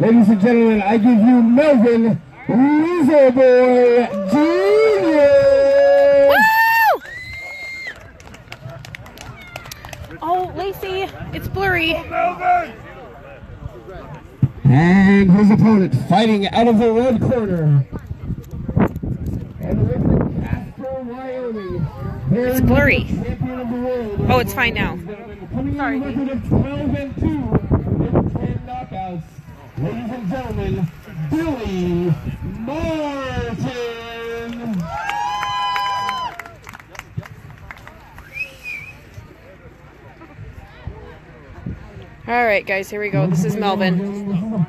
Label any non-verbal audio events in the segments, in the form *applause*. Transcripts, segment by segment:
Ladies and gentlemen, I give you Melvin Weaselboy Jr. Oh, Lacey, it's blurry. And his opponent fighting out of the red corner. And with Casper, Wyoming. It's blurry. Champion of the world. Oh, it's fine now. Sorry. in a record of 12 and 2 with 10 knockouts. Ladies and gentlemen, Billy Martin. All right, guys, here we go. This is Melvin.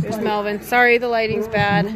There's Melvin. Sorry, the lighting's bad.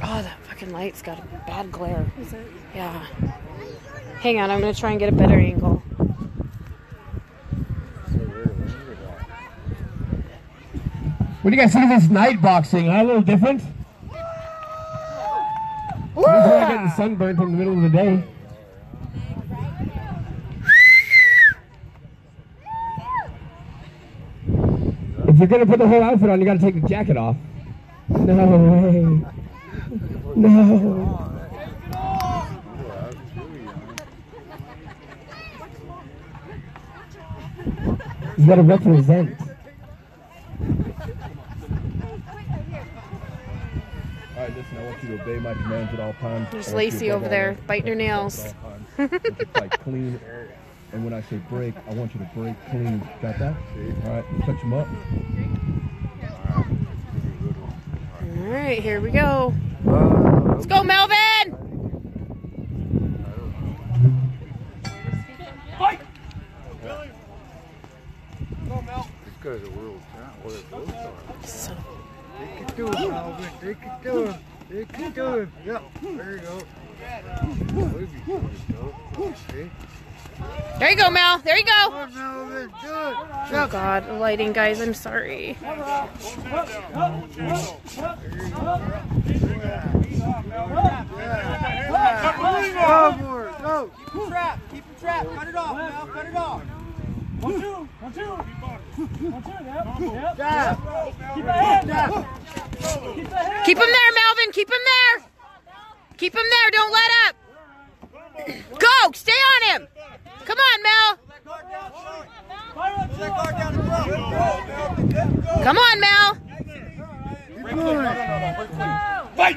Oh, that fucking light's got a bad glare. Is it? Yeah. Hang on, I'm gonna try and get a better angle. What do you guys think of this night boxing? Huh? A little different? Sometimes I getting sunburnt in the middle of the day. If you're gonna put the whole outfit on, you gotta take the jacket off. No way. No. You gotta represent. All right, listen, I want you to obey my commands at all times. There's I want you to Lacey over there, biting her nails. yourself at all times. And just like clean. *laughs* And when I say break, I want you to break clean. Got that? All right, let's touch them up. All right, here we go. Let's go, Melvin! This guy's a world champ. What a world star. They can do it, Melvin. They can do it. They can do it. Yep. There you go. See? There you go, Mel. There you go. On, Melvin. Do it. Oh, God, the lighting, guys. I'm sorry. Go for it. Go. Trap, keep him trapped. Cut it off, Mel. Cut it off. One, two, one, two. One, two, yep, yep. Jab. Keep the. Jab. Keep the. Keep him there, Melvin. Keep him there. Keep him there. Don't let up. Go. Stay on him. Come on, Mel. Come on, Mel. Fight.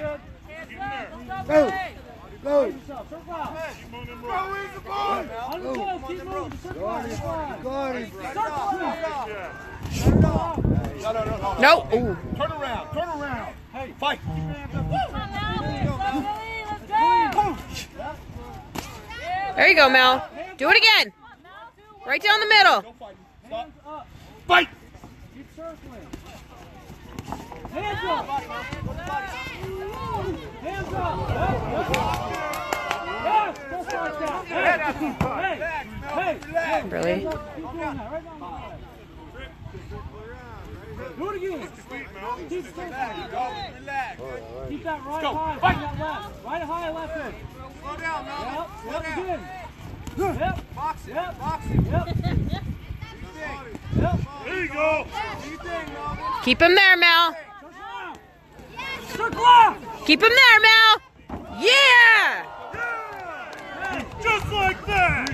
Go. Go. No. Ooh. Turn around. Turn around. Hey, fight. There you go, Mel. Do it again. Right down the middle. Fight. Keep circling. Hands up. Hands up. Yes, yes. Just like that. Hey, hey, hey. Really? Keep doing that. Right down the line. Do it again. Keep circling. Keep that right high. Fight. That left. Right high, left. Slow down, Mel. Slow down. Yep. Box. Yep. Box. Yep. Keep him there, Mel. Keep him there, Mel. Yeah. Just like that.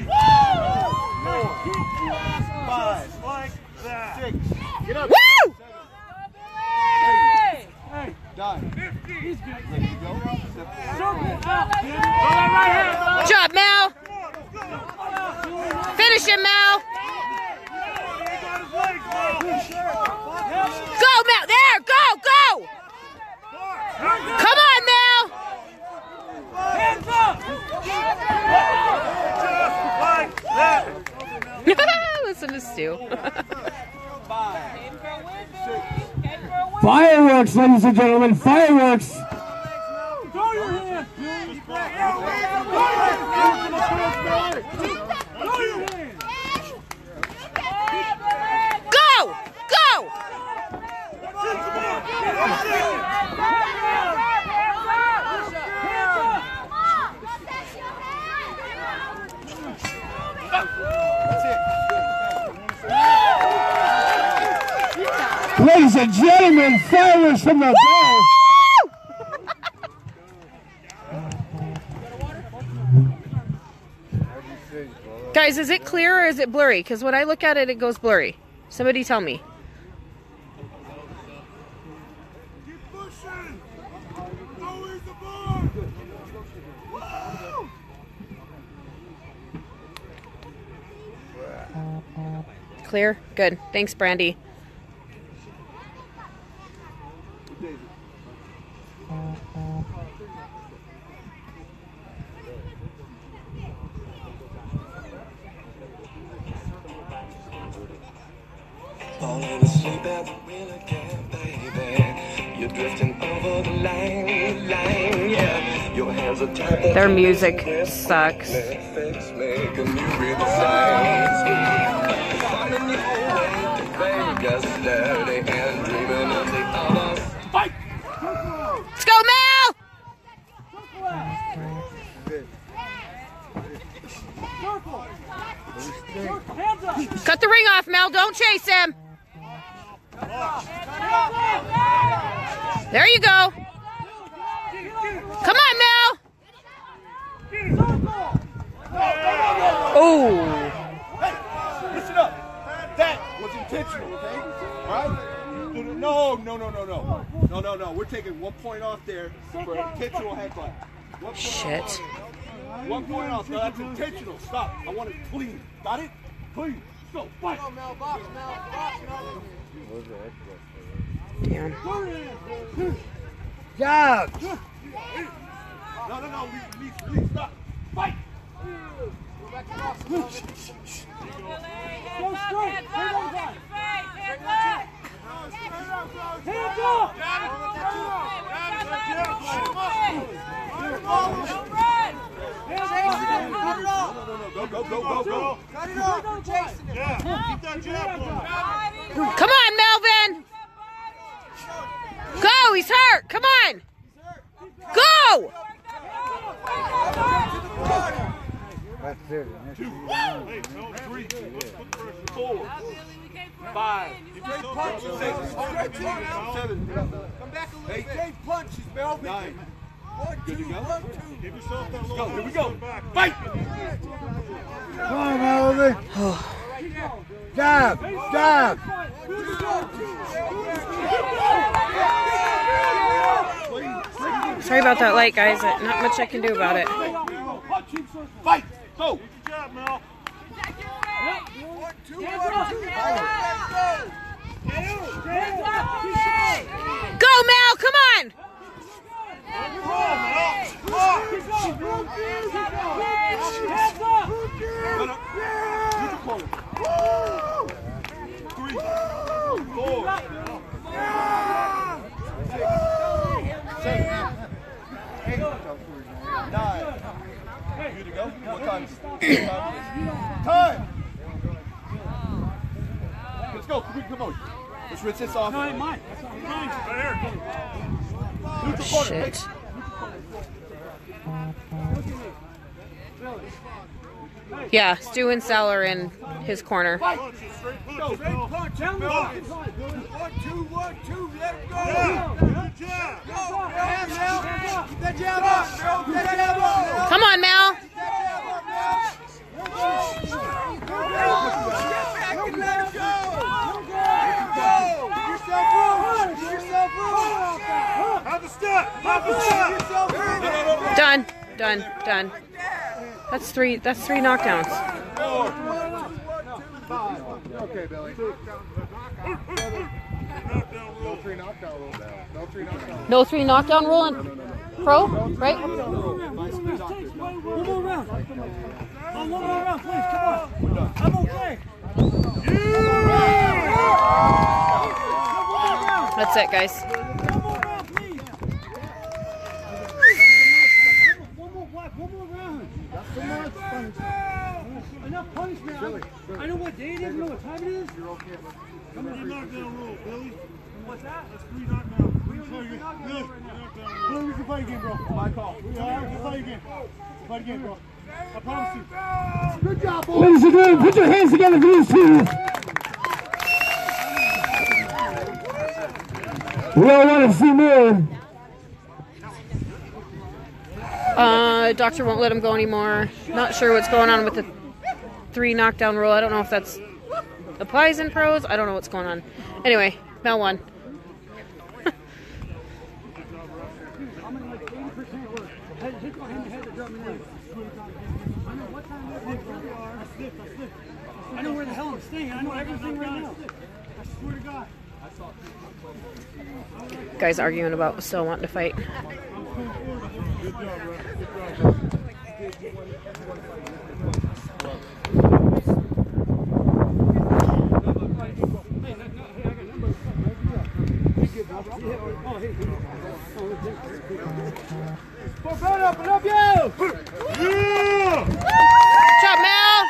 Five. Just like that. Woo! Hey. Hey. Done. 50. Listen to Stu. *laughs* Fireworks, ladies and gentlemen, fireworks. Throw your hand. Throw your hand. Go! Go! Ladies and gentlemen, fireworks from the bell. Guys, is it clear or is it blurry? Because when I look at it, it goes blurry. Somebody tell me. Keep pushing. Always the bar. Clear? Good. Thanks, Brandy. Falling asleep at the wheel again, baby. You're drifting over the line, line, yeah. Your hands are tied. Their music can't sucks. Face you read the signs. Finding your way, baby, just dirty and dreaming of the others. Let's go, Mel! Cut the ring off, Mel. Don't chase him. There you go. Come on, Mel. Oh. Listen up. That was intentional, okay? Right? No, no, no, no, no. No, no, no. We're taking one point off there for intentional headbutt. One point Shit. One point off. No, that's intentional. Stop. I want it clean. Got it? Clean. Go. Fight. Damn. Jab. No, no, no. Release, release. Stop. Fight. Go straight. Bring those guys. Hands up. Go, go, go, go, go. Yeah, keep that jab going. Come on, Melvin. Go. He's hurt. Come on. Go. That's it. Hey, no, three. Four. Five. Six. Seven. Come back a little bit. Eight. punches, Melvin. Nine. Good to go. Give yourself that little Go. Here we go. Fight. Come on, Melvin. Jab. Jab. Sorry about that light, guys. Not much I can do about it. Fight. Go. Good job, Mel. Go, Mel. Come on. Hands up. Use the corner. Three. Four. Seven. Eight. Nine. Good to go. What time is it? Time. Let's go. Come on, come on. Let's rinse this off. No, ain't mine. Mine. Right here. Use the corner. Shit. Yeah, Stu and Sal are in his corner. Punch it straight punch. Mel. One, two, one, two. Let go. Yeah, good job. Keep that jab up, Mel. Keep that jab up. Come on, Mel. Done. Done. Done. That's three. That's three knockdowns. Okay, Billy. No three knockdown rule. No pro, right? One more round. One more round. Please. Come on. I'm okay. That's it, guys. Come on, knockdown rule, Billy. What's that? It's three knockdown. We don't need knockdown Good. right now. Billy, we can fight again, bro. My call. We are. We can fight again. Fight again, bro. I promise you. Good job, boy. Ladies and gentlemen, put your hands together for these two. We all want to see more. Uh, doctor won't let him go anymore. Not sure what's going on with the three knockdown rule. I don't know if that's applies in pros. I don't know what's going on. Anyway, Mel won. I'm gonna like 80% work. Head, hit my hand to head to drop me down. I know what time it is. I slipped, I slipped. I know where the hell I'm staying. I know everything right now. I swear to God. Guys arguing about still wanting to fight. Put up, put up, yo! Good job, Mel.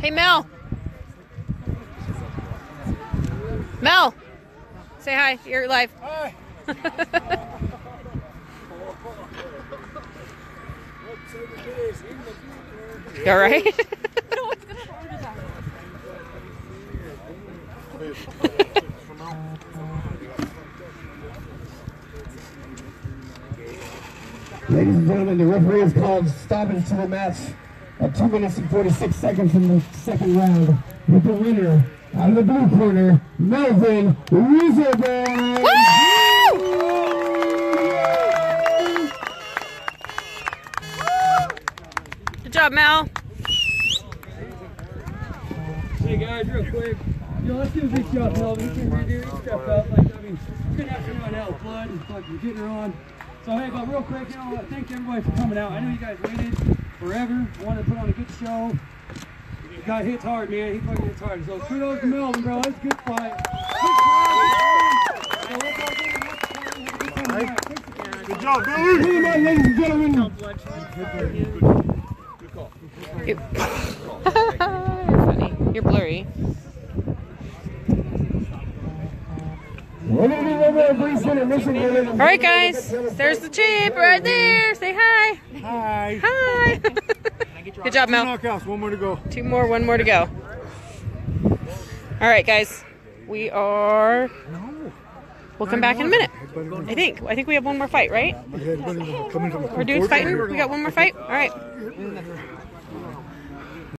Hey, Mel. Mel. Say hi. You're live. Hi. *laughs* You all right? *laughs* Ladies and gentlemen, the referee has called stoppage to the match at 2 minutes and 46 seconds in the second round. With the winner, out of the blue corner, Melvin Weaselboy. Good job, Mel. Hey guys, real quick. Yo, let's give a big shout out to Melvin. He came right here, he stepped up. Like, I mean, good afternoon, hell, blood and fucking getting her on. So, hey, but real quick, you know what? Thank everybody for coming out. I know you guys waited forever, wanted to put on a good show. The guy hits hard, man. He fucking hits hard. So, kudos to Melvin, bro. That's a good fight. Good fight. So, let's all get in the next fight and have a good time tonight. Good job, Billy. Ladies and gentlemen. You're funny. You're blurry. We're going to be over at Breeze Intermission. We're All right, guys. There's the champ right there. Say hi. Hi. Hi. *laughs* Good job, Mel. one more to go. Two more, one more to go. All right, guys. We are. We'll come back in a minute. I think. I think we have one more fight, right? Our dude's fighting. We got one more fight. All right.